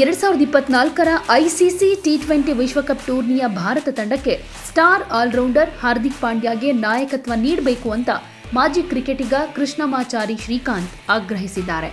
ಎರಡ್ ಸಾವಿರದ ಇಪ್ಪತ್ನಾಲ್ಕರ ಐಸಿಸಿ ಟಿ ಟ್ವೆಂಟಿ ವಿಶ್ವಕಪ್ ಟೂರ್ನಿಯ ಭಾರತ ತಂಡಕ್ಕೆ ಸ್ಟಾರ್ ಆಲ್ರೌಂಡರ್ ಹಾರ್ದಿಕ್ ಪಾಂಡ್ಯಗೆ ನಾಯಕತ್ವ ನೀಡಬೇಕು ಅಂತ ಮಾಜಿ ಕ್ರಿಕೆಟಿಗ ಕೃಷ್ಣಮಾಚಾರಿ ಶ್ರೀಕಾಂತ್ ಆಗ್ರಹಿಸಿದ್ದಾರೆ.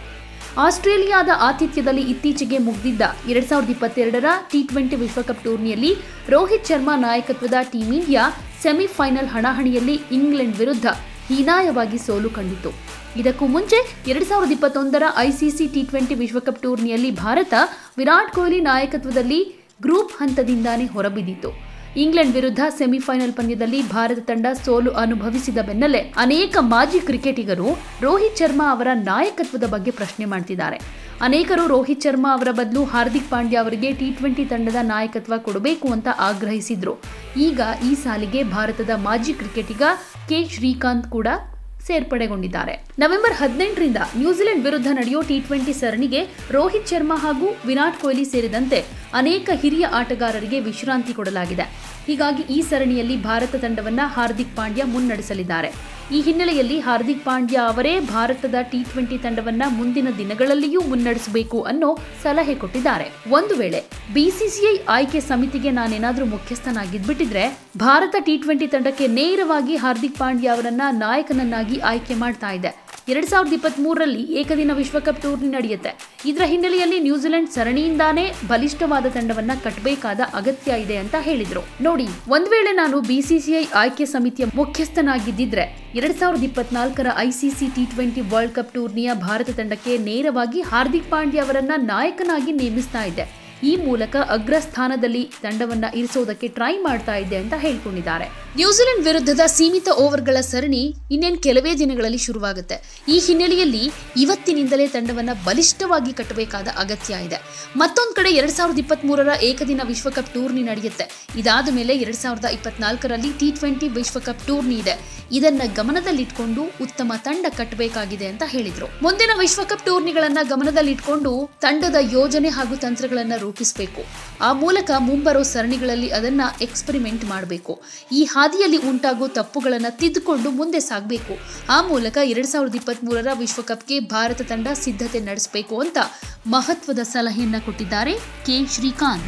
ಆಸ್ಟ್ರೇಲಿಯಾದ ಆತಿಥ್ಯದಲ್ಲಿ ಇತ್ತೀಚೆಗೆ ಮುಗಿದಿದ್ದ ಎರಡ್ ಸಾವಿರದ ಇಪ್ಪತ್ತೆರಡರ ಟಿ ಟ್ವೆಂಟಿ ವಿಶ್ವಕಪ್ ಟೂರ್ನಿಯಲ್ಲಿ ರೋಹಿತ್ ಶರ್ಮಾ ನಾಯಕತ್ವದ ಟೀಂ ಇಂಡಿಯಾ ಸೆಮಿಫೈನಲ್ ಹಣಾಹಣಿಯಲ್ಲಿ ಇಂಗ್ಲೆಂಡ್ ವಿರುದ್ಧ ಹೀನಾಯವಾಗಿ ಸೋಲು ಕಂಡಿತು. ಇದಕ್ಕೂ ಮುಂಚೆ ಎರಡು ಸಾವಿರದ ಇಪ್ಪತ್ತೊಂದರ ಐಸಿಸಿ ಟಿ ಟ್ವೆಂಟಿ ವಿಶ್ವಕಪ್ ಟೂರ್ನಿಯಲ್ಲಿ ಭಾರತ ವಿರಾಟ್ ಕೊಹ್ಲಿ ನಾಯಕತ್ವದಲ್ಲಿ ಗ್ರೂಪ್ ಹಂತದಿಂದಾನೇ ಹೊರಬಿದ್ದಿತು. ಇಂಗ್ಲೆಂಡ್ ವಿರುದ್ಧ ಸೆಮಿಫೈನಲ್ ಪಂದ್ಯದಲ್ಲಿ ಭಾರತ ತಂಡ ಸೋಲು ಅನುಭವಿಸಿದ ಬೆನ್ನಲ್ಲೇ ಅನೇಕ ಮಾಜಿ ಕ್ರಿಕೆಟಿಗರು ರೋಹಿತ್ ಶರ್ಮಾ ಅವರ ನಾಯಕತ್ವದ ಬಗ್ಗೆ ಪ್ರಶ್ನೆ ಮಾಡ್ತಿದ್ದಾರೆ. ಅನೇಕರು ರೋಹಿತ್ ಶರ್ಮಾ ಅವರ ಬದಲು ಹಾರ್ದಿಕ್ ಪಾಂಡ್ಯ ಅವರಿಗೆ ಟಿ ಟ್ವೆಂಟಿ ತಂಡದ ನಾಯಕತ್ವ ಕೊಡಬೇಕು ಅಂತ ಆಗ್ರಹಿಸಿದ್ರು. ಈಗ ಈ ಸಾಲಿಗೆ ಭಾರತದ ಮಾಜಿ ಕ್ರಿಕೆಟಿಗ ಕೆ. ಶ್ರೀಕಾಂತ್ ಕೂಡ ಸೇರ್ಪಡೆಗೊಂಡಿದ್ದಾರೆ. ನವೆಂಬರ್ ಹದಿನೆಂಟರಿಂದ ನ್ಯೂಜಿಲೆಂಡ್ ವಿರುದ್ಧ ನಡೆಯೋ ಟಿ ಟ್ವೆಂಟಿ ಸರಣಿಗೆ ರೋಹಿತ್ ಶರ್ಮಾ ಹಾಗೂ ವಿರಾಟ್ ಕೊಹ್ಲಿ ಸೇರಿದಂತೆ ಅನೇಕ ಹಿರಿಯ ಆಟಗಾರರಿಗೆ ವಿಶ್ರಾಂತಿ ಕೊಡಲಾಗಿದೆ. ಹೀಗಾಗಿ ಈ ಸರಣಿಯಲ್ಲಿ ಭಾರತ ತಂಡವನ್ನ ಹಾರ್ದಿಕ್ ಪಾಂಡ್ಯ ಮುನ್ನಡೆಸಲಿದ್ದಾರೆ. ಈ ಹಿನ್ನೆಲೆಯಲ್ಲಿ ಹಾರ್ದಿಕ್ ಪಾಂಡ್ಯ ಅವರೇ ಭಾರತದ ಟಿ ಟ್ವೆಂಟಿ ತಂಡವನ್ನ ಮುಂದಿನ ದಿನಗಳಲ್ಲಿಯೂ ಮುನ್ನಡೆಸಬೇಕು ಅನ್ನೋ ಸಲಹೆ ಕೊಟ್ಟಿದ್ದಾರೆ. ಒಂದು ವೇಳೆ ಬಿಸಿಸಿಐ ಆಯ್ಕೆ ಸಮಿತಿಗೆ ನಾನೇನಾದ್ರೂ ಮುಖ್ಯಸ್ಥನಾಗಿದ್ಬಿಟ್ಟಿದ್ರೆ ಭಾರತ ಟಿ ಟ್ವೆಂಟಿ ತಂಡಕ್ಕೆ ನೇರವಾಗಿ ಹಾರ್ದಿಕ್ ಪಾಂಡ್ಯ ಅವರನ್ನ ನಾಯಕನನ್ನಾಗಿ ಆಯ್ಕೆ ಮಾಡ್ತಾ ಇದೆ. ಎರಡ್ ಸಾವಿರದ ಇಪ್ಪತ್ತ್ ಮೂರರಲ್ಲಿ ಏಕದಿನ ವಿಶ್ವಕಪ್ ಟೂರ್ನಿ ನಡೆಯುತ್ತೆ. ಇದರ ಹಿನ್ನೆಲೆಯಲ್ಲಿ ನ್ಯೂಜಿಲೆಂಡ್ ಸರಣಿಯಿಂದಾನೇ ಬಲಿಷ್ಠವಾದ ತಂಡವನ್ನ ಕಟ್ಟಬೇಕಾದ ಅಗತ್ಯ ಇದೆ ಅಂತ ಹೇಳಿದ್ರು. ನೋಡಿ, ಒಂದ್ ವೇಳೆ ನಾನು ಬಿಸಿಸಿಐ ಆಯ್ಕೆ ಸಮಿತಿಯ ಮುಖ್ಯಸ್ಥನಾಗಿದ್ದಿದ್ರೆ ಎರಡ್ ಸಾವಿರದ ಇಪ್ಪತ್ನಾಲ್ಕರ ICC T twenty world cup ಟೂರ್ನಿಯ ಭಾರತ ತಂಡಕ್ಕೆ ನೇರವಾಗಿ ಹಾರ್ದಿಕ್ ಪಾಂಡ್ಯ ಅವರನ್ನ ನಾಯಕನಾಗಿ ನೇಮಿಸ್ತಾ ಇದ್ದೆ. ಈ ಮೂಲಕ ಅಗ್ರಸ್ಥಾನದಲ್ಲಿ ತಂಡವನ್ನ ಇರಿಸೋದಕ್ಕೆ ಟ್ರೈ ಮಾಡ್ತಾ ಇದೆ ಅಂತ ಹೇಳ್ಕೊಂಡಿದ್ದಾರೆ. ನ್ಯೂಜಿಲೆಂಡ್ ವಿರುದ್ಧದ ಸೀಮಿತ ಓವರ್ಗಳ ಸರಣಿ ಇನ್ನೇನು ಕೆಲವೇ ದಿನಗಳಲ್ಲಿ ಶುರುವಾಗುತ್ತೆ. ಈ ಹಿನ್ನೆಲೆಯಲ್ಲಿ ಇವತ್ತಿನಿಂದಲೇ ತಂಡವನ್ನ ಬಲಿಷ್ಠವಾಗಿ ಕಟ್ಟಬೇಕಾದ ಅಗತ್ಯ ಇದೆ. ಮತ್ತೊಂದು ಕಡೆ ಎರಡ್ ಸಾವಿರದ ಇಪ್ಪತ್ತ್ ಮೂರರ ಏಕದಿನ ವಿಶ್ವಕಪ್ ಟೂರ್ನಿ ನಡೆಯುತ್ತೆ. ಇದಾದ ಮೇಲೆ ಎರಡ್ ಸಾವಿರದ ಇಪ್ಪತ್ನಾಲ್ಕರಲ್ಲಿ ಟಿ ಟ್ವೆಂಟಿ ವಿಶ್ವಕಪ್ ಟೂರ್ನಿ ಇದೆ. ಇದನ್ನ ಗಮನದಲ್ಲಿಟ್ಕೊಂಡು ಉತ್ತಮ ತಂಡ ಕಟ್ಟಬೇಕಾಗಿದೆ ಅಂತ ಹೇಳಿದ್ರು. ಮುಂದಿನ ವಿಶ್ವಕಪ್ ಟೂರ್ನಿಗಳನ್ನ ಗಮನದಲ್ಲಿಟ್ಕೊಂಡು ತಂಡದ ಯೋಜನೆ ಹಾಗೂ ತಂತ್ರಗಳನ್ನ ರೂಪಿಸಬೇಕು. ಆ ಮೂಲಕ ಮುಂಬರೋ ಸರಣಿಗಳಲ್ಲಿ ಅದನ್ನ ಎಕ್ಸ್ಪರಿಮೆಂಟ್ ಮಾಡಬೇಕು. ಈ ಹಾದಿಯಲ್ಲಿ ಉಂಟಾಗೋ ತಪ್ಪುಗಳನ್ನು ತಿದ್ದುಕೊಂಡು ಮುಂದೆ ಸಾಗಬೇಕು. ಆ ಮೂಲಕ ಎರಡು ಸಾವಿರದ ಇಪ್ಪತ್ತ್ಮೂರರ ವಿಶ್ವಕಪ್ಗೆ ಭಾರತ ತಂಡ ಸಿದ್ಧತೆ ನಡೆಸಬೇಕು ಅಂತ ಮಹತ್ವದ ಸಲಹೆಯನ್ನು ಕೊಟ್ಟಿದ್ದಾರೆ ಕೆ. ಶ್ರೀಕಾಂತ್.